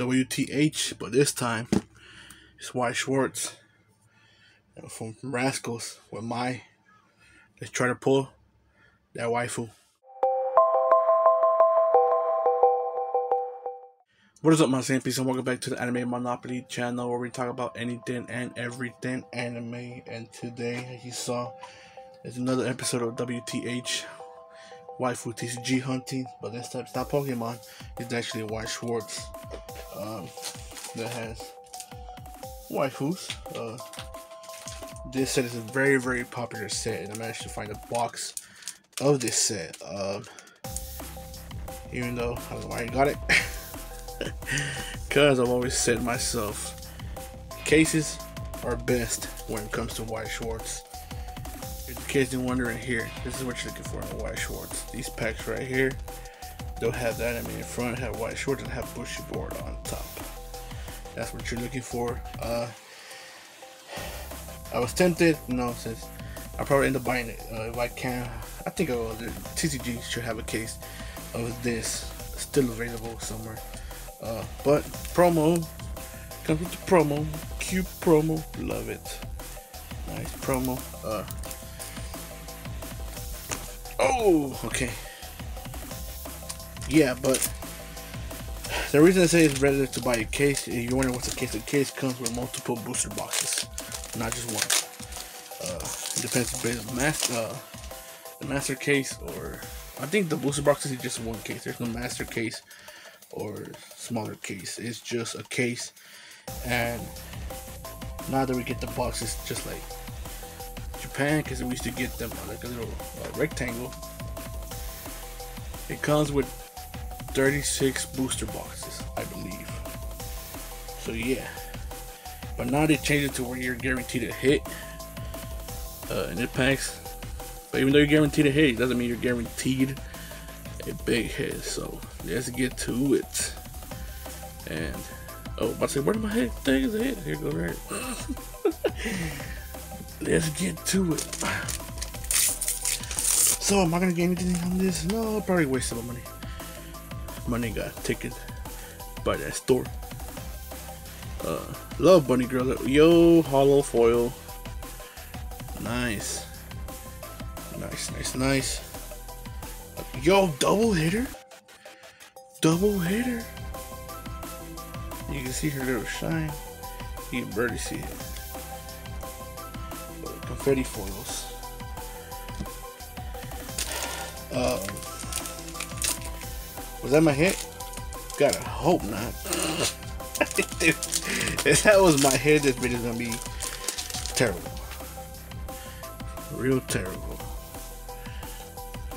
WTH, but this time it's Weiss Schwarz from Rascals with my. Let's try to pull that waifu. What is up, my piece, and welcome back to the Anime Monopoly channel where we talk about anything and everything anime. And today, as you saw, is another episode of WTH Waifu TCG hunting, but this time it's not Pokemon, it's actually Weiss Schwarz um, that has waifus. Uh, this set is a very, very popular set, and I managed to find a box of this set. Um, even though I don't know why I got it, because I've always said myself, cases are best when it comes to Weiss Schwarz. In case you're wondering here, this is what you're looking for in Weiss Schwarz. These packs right here, they'll have that I mean in front, have Weiss Schwarz, and have Bushiroad on top. That's what you're looking for. Uh, I was tempted, you know, since I'll probably end up buying it uh, if I can. I think I will. The TCG should have a case of this still available somewhere. Uh, but promo comes with the promo, cute promo, love it. Nice promo. Uh, oh, okay. Yeah, but the reason I say it's better to buy a case, if you're wondering what's a case, a case comes with multiple booster boxes, not just one. Uh, it depends if it's master, uh, the master case or I think the booster boxes is just one case. There's no master case or smaller case. It's just a case, and now that we get the boxes, just like Japan, because we used to get them like a little uh, rectangle. It comes with 36 booster boxes, I believe. So yeah, but now they changed it to where you're guaranteed a hit uh, it packs. But even though you're guaranteed a hit, it doesn't mean you're guaranteed a big hit. So let's get to it. And oh, I say, where did my head thing is a hit? Here goes right. let's get to it. So am I gonna get anything on this? No, probably waste some money. Money got taken by that store. Uh, love bunny girl. Yo, hollow foil. Nice. Nice, nice, nice. Yo, double hitter? Double hitter? You can see her little shine. You can barely see it. Confetti foils. Um, was that my hit? Gotta hope not. if that was my hit, this video's gonna be terrible. Real terrible.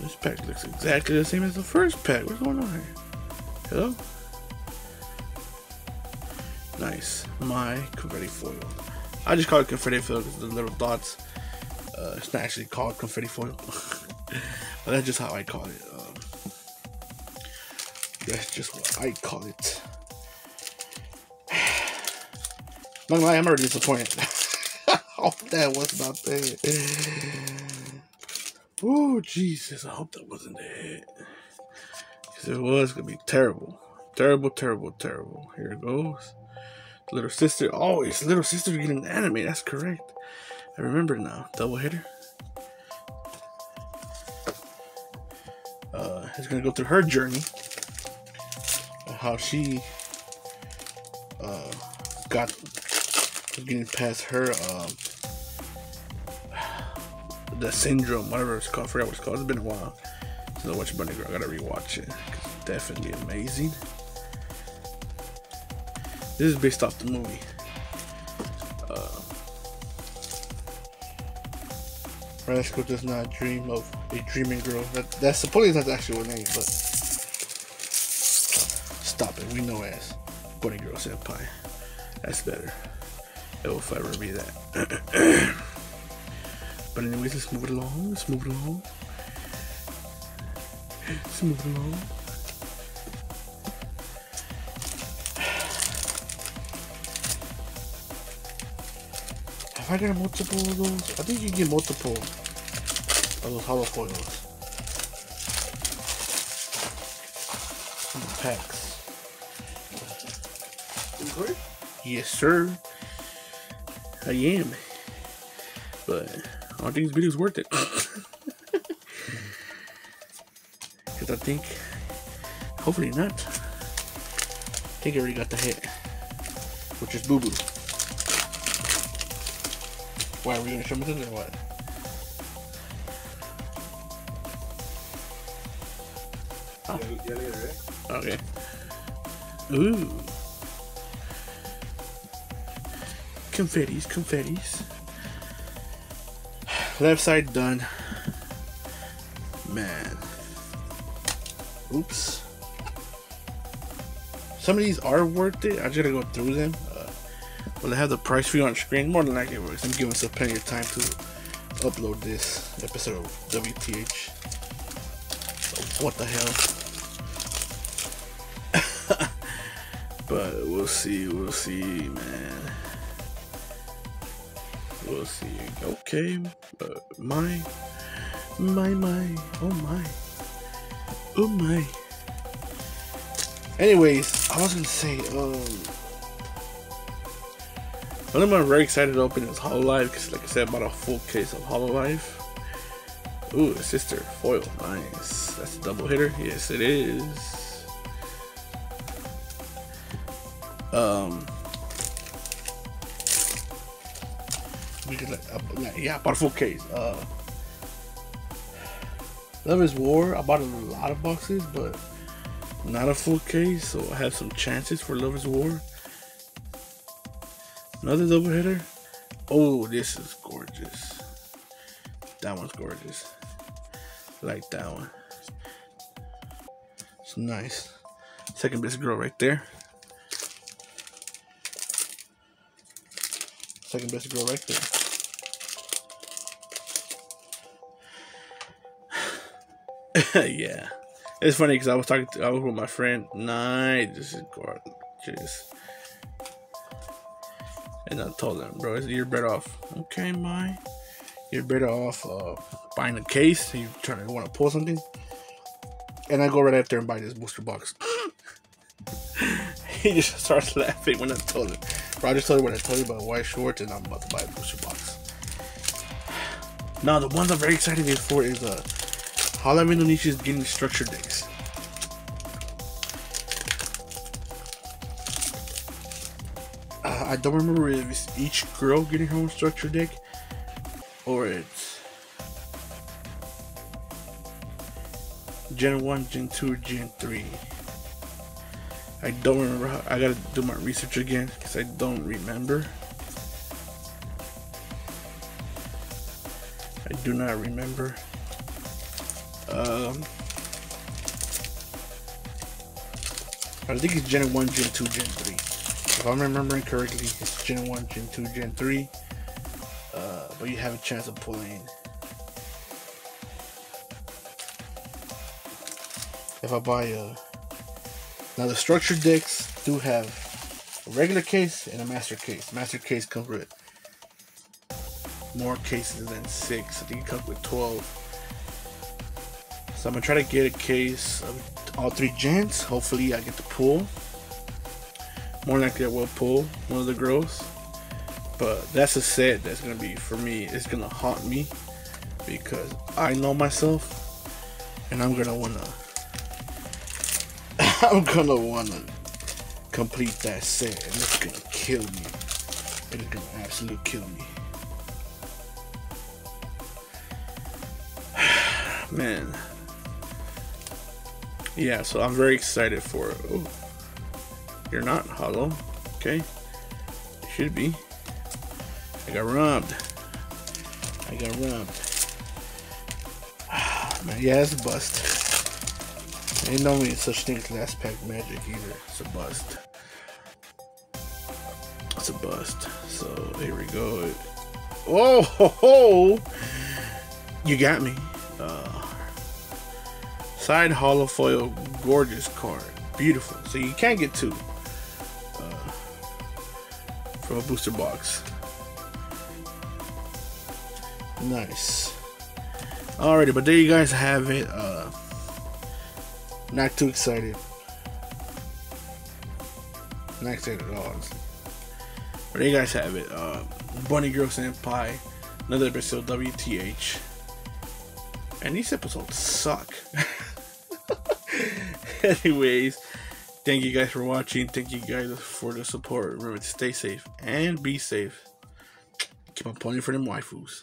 This pack looks exactly the same as the first pack. What's going on here? Hello? Nice. My confetti foil. I just call it confetti foil because the little dots. Uh, it's not actually called confetti foil. but that's just how I call it. Um, that's just what I call it. Not gonna lie, I'm already disappointed. hope that was not there. Oh, Jesus. I hope that wasn't it. Because it was, going to be terrible. Terrible, terrible, terrible. Here it goes. Little sister. Oh, it's little sister getting anime. That's correct. I remember now. Double hitter. Uh, it's going to go through her journey. How she uh, got getting past her um, the syndrome, whatever it's called. I forgot what it's called. It's been a while since I watched Bunny Girl. I gotta rewatch it. Definitely amazing. This is based off the movie. Uh, Rascal does not dream of a dreaming girl. That, that's supposedly not actually actual name, but stop it. We know as Bunny Girl Senpai. That's better. It will forever be that. But anyways, let's move it along. Let's move it along. Let's move it along. Have I got multiple of those? I think you get multiple of those hollow foils. Packs. Yes, sir. I am. But I don't think this video's worth it. Because I think, hopefully not. I think I already got the hit. Which is Boo Boo. Why, are we going to show me this or what? Oh. Okay. Ooh. Confettis, confettis. Left side done. Man. Oops. Some of these are worth it. I just gotta go through them. Uh, will I have the price for you on screen? More than likely, works. I'm giving myself plenty of time to upload this episode of WTH. So what the hell? but we'll see, we'll see, man. We'll see. Okay, uh, my, my, my, oh my. Oh my. Anyways, I was gonna say, um, one of I'm very excited to open is Hololive because, like I said, I bought a full case of Hololive. Ooh, a sister foil, nice. That's a double hitter. Yes, it is. Um, we could, uh, yeah, bought a full case. Uh, Love is War. I bought a lot of boxes, but not a full case, so I have some chances for Love is War. Another double hitter. Oh, this is gorgeous. That one's gorgeous. Like that one. It's nice. Second best girl right there. Second best girl right there. yeah. It's funny because I was talking to, I was with my friend. Nice. This is gorgeous. And I told him, bro, you're better off. Okay, my. You're better off uh, buying a case. You trying to want to pull something. And I go right after and buy this booster box. he just starts laughing when I told him. Bro, I just told you what I told you about Weiss Schwarz and I'm about to buy a booster box. Now, the ones I'm very excited for is uh, Hololive Indonesia is getting structured decks. Uh, I don't remember if it's each girl getting her own structure deck or it's Gen 1, Gen 2, Gen 3. I don't remember how, I gotta do my research again because I don't remember. I do not remember. Um, I think it's Gen 1, Gen 2, Gen 3. If I'm remembering correctly, it's Gen 1, Gen 2, Gen 3. Uh, but you have a chance of pulling. If I buy a. Now, the structured decks do have a regular case and a master case. Master case comes with more cases than six. I think it comes with 12. So I'm gonna try to get a case of all three gens. Hopefully I get to pull. More likely I will pull one of the girls. But that's a set that's gonna be for me, it's gonna haunt me because I know myself and I'm gonna wanna I'm gonna wanna complete that set and it's gonna kill me. It's gonna absolutely kill me. Man, yeah, so I'm very excited for it. Oh, you're not hollow. Okay. You should be. I got robbed. I got robbed. Man, yeah, it's a bust. Ain't no such thing as last pack magic either. It's a bust. It's a bust. So here we go. Oh ho ho! You got me. Uh, Side hollow foil, gorgeous card. Beautiful. So you can't get two uh, from a booster box. Nice. Alrighty, but there you guys have it. Uh, not too excited. Not excited at all. But there you guys have it. Uh, Bunny Girl Senpai, another episode WTH. And these episodes suck. Anyways, thank you guys for watching. Thank you guys for the support. Remember to stay safe and be safe. Keep on pulling for them waifus.